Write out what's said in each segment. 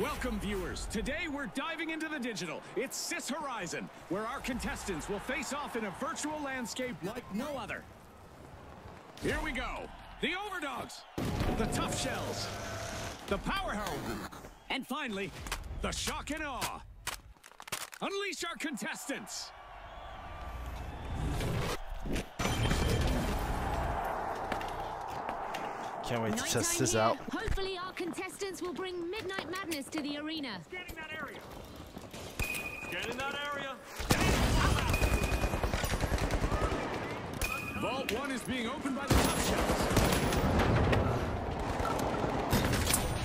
Welcome, viewers. Today we're diving into the digital. It's Sis Horizon, where our contestants will face off in a virtual landscape like no other. Here we go. The Overdogs, the Tough Shells, the Powerhouse, and finally, the Shock and Awe. Unleash our contestants. Can't wait to test this here. out. Hopefully our contestants will bring Midnight Madness to the arena. Scanning that area. Get in that area. Vault 1 is being opened by the Tough Shells.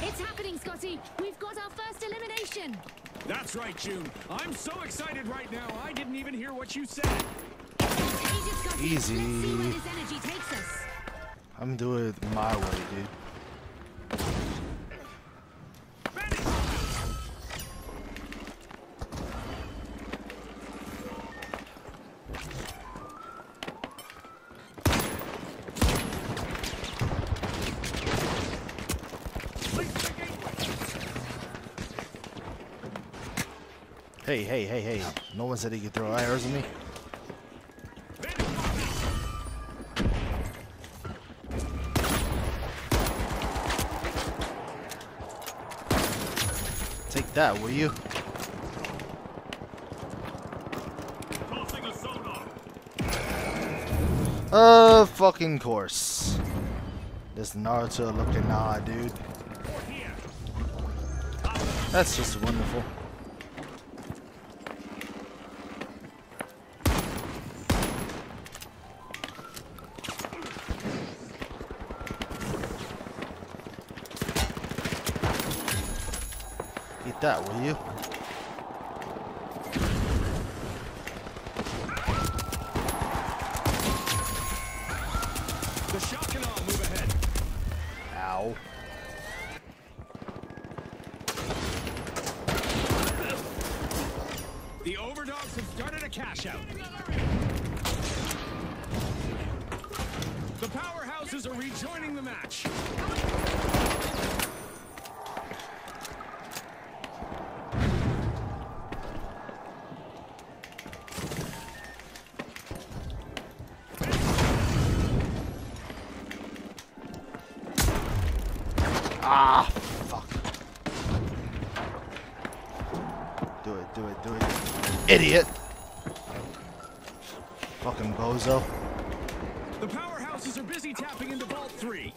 It's happening, Scotty. We've got our first elimination. That's right, June. I'm so excited right now, I didn't even hear what you said. Contagious, Scotty. Easy. I'm doing it my way, dude. Hey, hey, hey, hey. No one said he could throw arrows at me. That, will you? Uh, fucking course. This Naruto looking nah, dude. That's just wonderful. That, will you? The Shock and Awe move ahead. Ow. The Overdogs have started a cash out. The Powerhouses are rejoining the match. Do it, do it. Idiot! Fucking bozo. The Powerhouses are busy tapping into Vault 3.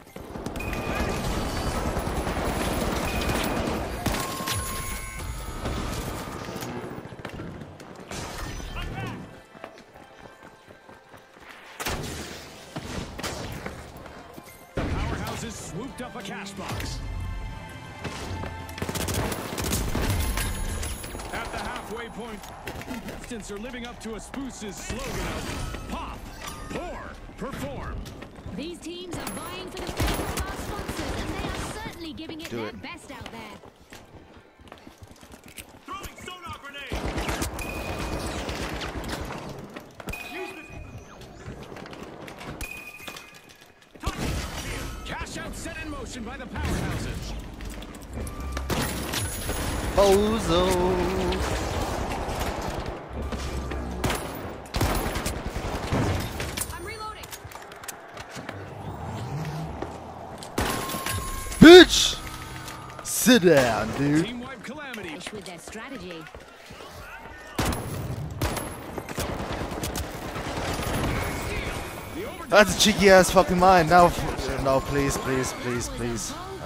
The Powerhouses swooped up a cash box. At the halfway point, contestants are living up to Ospuze's slogan of Pop, Pour, Perform. These teams are vying for the favor of our sponsors, and they are certainly giving it Do their it. best out there. Throwing sonar grenade. Cash out set in motion by the Powerhouses. Bozo! Sit down, dude. Team wipe calamity. Ish with their strategy. That's a cheeky ass fucking mine. Now, f- no, please, please, please, That was a please. bold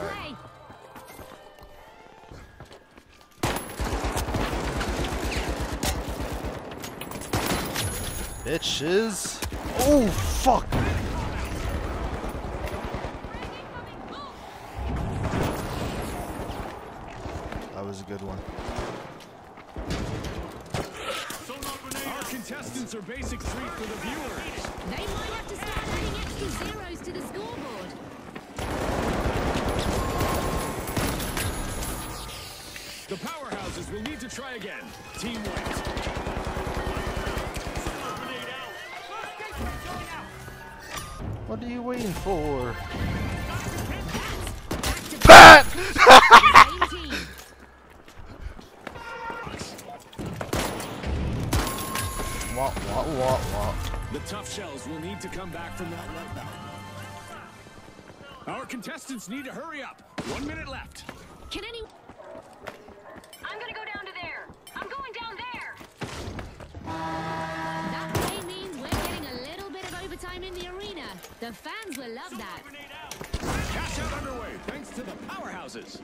Bitches. Oh, fuck. Good one. Our contestants are basic treat for the viewers. They might have to start adding extra zeros to the scoreboard. The Powerhouses will need to try again. Team wiped. Sonar grenade out. What are you waiting for? Bat! back. Same team. Nobles will need to come back from that wipeout. Our contestants need to hurry up. One minute left. Can any... I'm gonna go down to there. I'm going down there. That play means we're getting a little bit of overtime in the arena. The fans will love that. Grenade. Cash out underway, thanks to the powerhouses.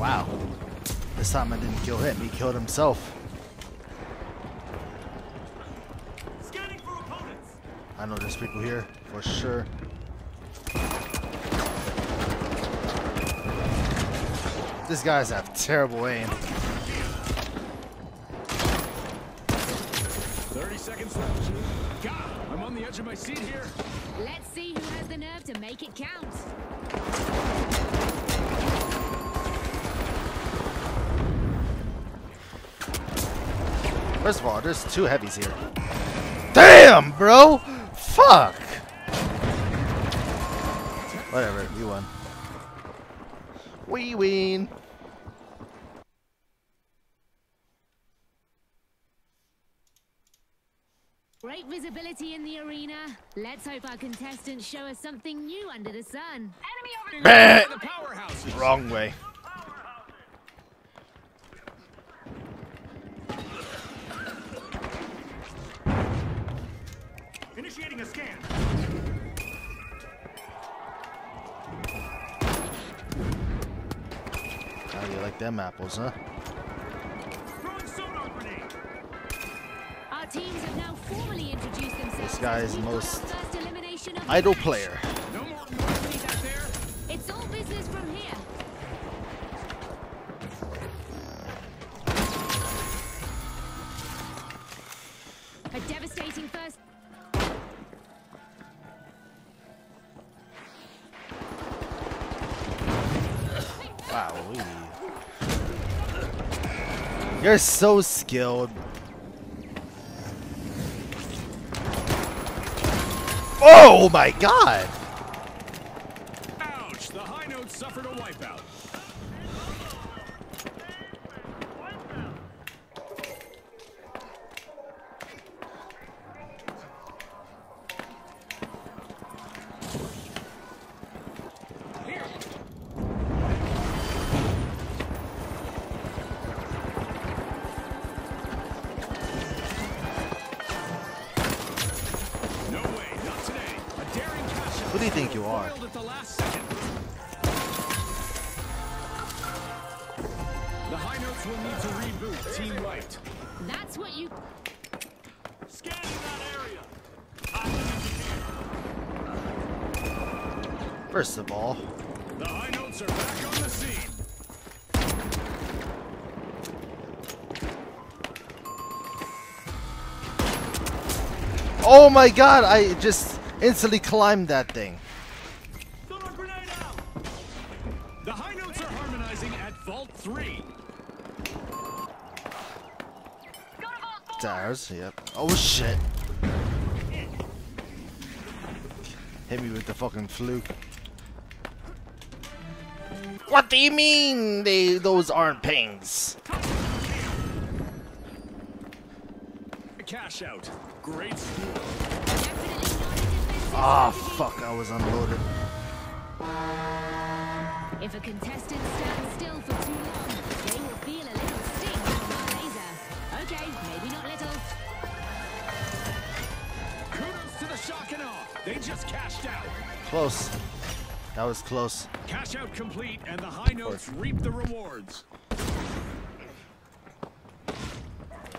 Wow. This time I didn't kill him, he killed himself. Scanning for opponents. I know there's people here for sure. These guys have terrible aim. 30 seconds left. God, I'm on the edge of my seat here. Let's see who has the nerve to make it count. First of all, there's two heavies here. Damn, bro! Fuck! Whatever, you won. We win. Great visibility in the arena. Let's hope our contestants show us something new under the sun. Enemy over The powerhouses. Wrong way. Initiating a scan. How do you like them apples, huh? Throwing sonar grenade. Our teams have now formally introduced themselves. This guy is We've got our most first elimination of the Idle match. player. No You're so skilled. Oh my god! You think you are? The last second. The high notes will need to reboot. Team wiped. That's what you. Scanning that area. First of all, The high notes are back on the scene. oh my god! I just instantly climbed that thing. Sonar grenade out. The high notes are harmonizing at Vault 3. Go to. Stairs, yep. Oh shit! Hit me with the fucking fluke. What do you mean? They those aren't pings. Cash out. Great school. Ah, strategy. fuck! I was unloaded. If a contestant stands still for too long, they will feel a little sting from our laser. Okay, maybe not little. Kudos to the shock and awe. They just cashed out. Close. That was close. Cash out complete, and the high notes reap the rewards.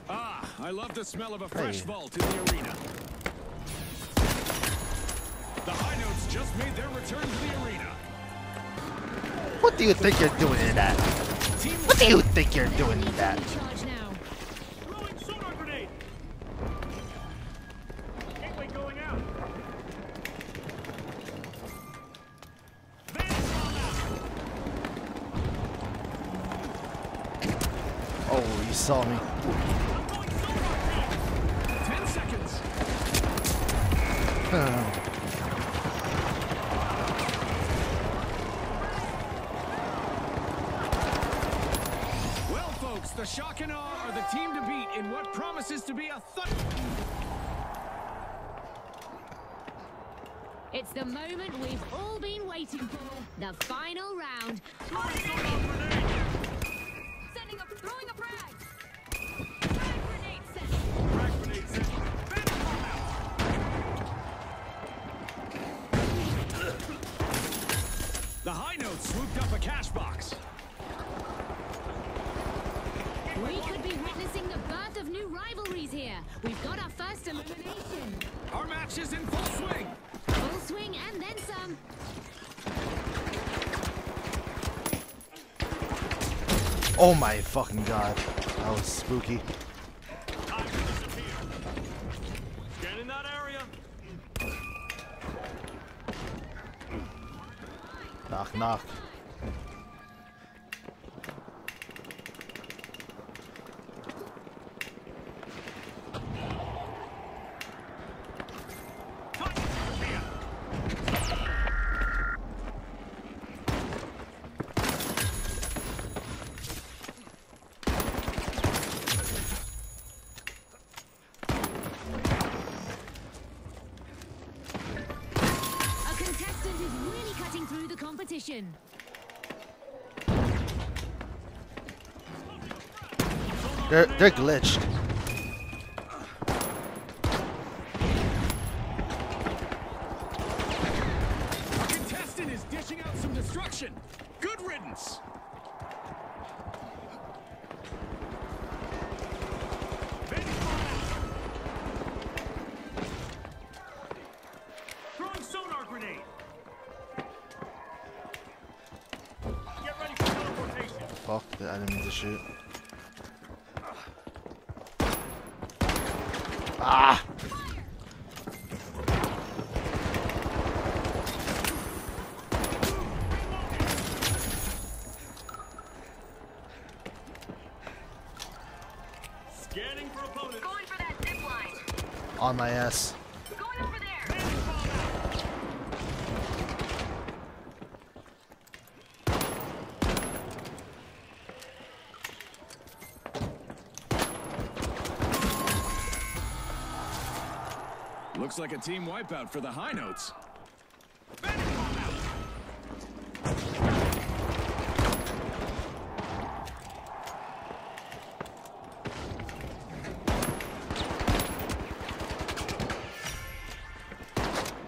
Ah, I love the smell of a fresh Hey. vault in the arena. The High Notes just made their return to the arena. What do you think you're doing in that? What do you think you're doing in that? Oh, you saw me. Ten seconds. Promises to be a It's the moment we've all been waiting for. The final round. Sending a throwing a frag. Frag grenade set. Frag grenade set. Bandit bomb out. The High Notes swooped up a cash box. We could be witnessing the birth of new rivalries here. We've got our first elimination. Our match is in full swing. Full swing and then some. Oh my fucking god. That was spooky. Time to disappear. Scanning that area. Knock, knock. Time to disappear. A contestant is really cutting through the. They're they're glitched. Fuck, I didn't mean to shoot. Ah! Scanning for opponents. Going for that zip line. On my ass. Going over there. Bandit bomb out. Looks like a team wipeout for the High Notes.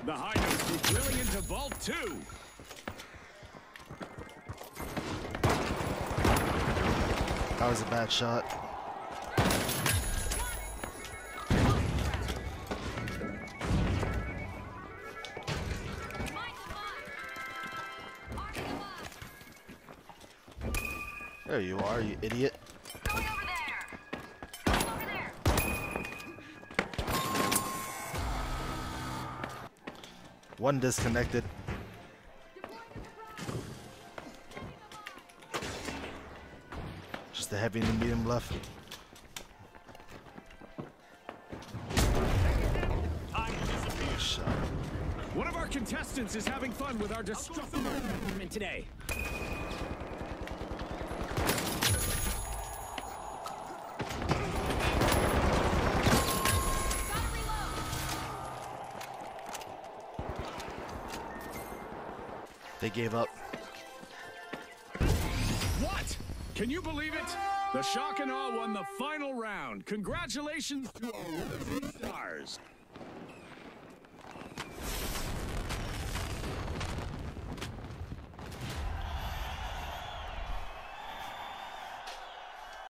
The High Notes move drilling into Vault 2. That was a bad shot. There you are, you idiot. Going over there. Going over there. One disconnected. Just the heavy and the medium left. Time to disappear. Shot. One of our contestants is having fun with our destructive environment today. They gave up. What? Can you believe it? The Shock and Awe won the final round. Congratulations to our stars.